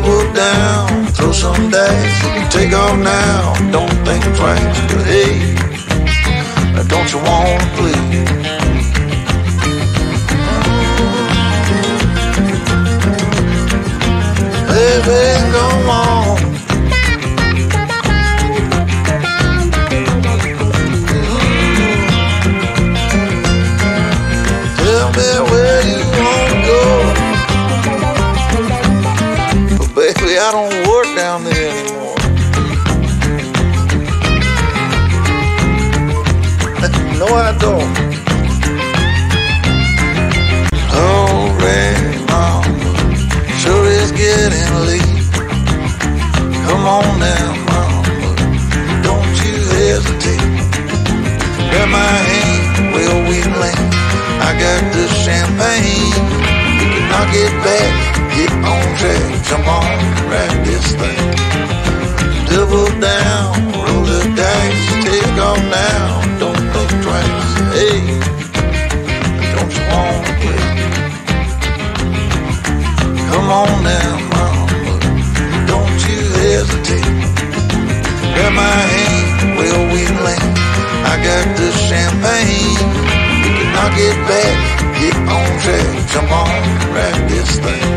double down, throw some dice, take off now. Don't think twice, but hey, don't you wanna play? Baby, come on. ahead and leave. Come on now, mama, don't you hesitate. Grab my hand, where we land. I got the champagne. You can knock it back, get on track. Come on, wrap this thing. Double down, roll the dice, take off now. get back, get on track. Come on, ride this thing.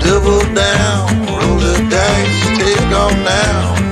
Double down, roll the dice, take on now.